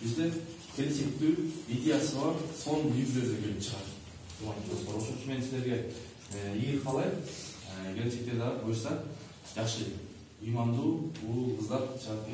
бізде келешектүү идеясы бар сонун негизде келип чыгар ошон үчүн мен силерге ийгилик каалайм келечекте дагы буюрса жакшы имандуу улуу кыздар чыгат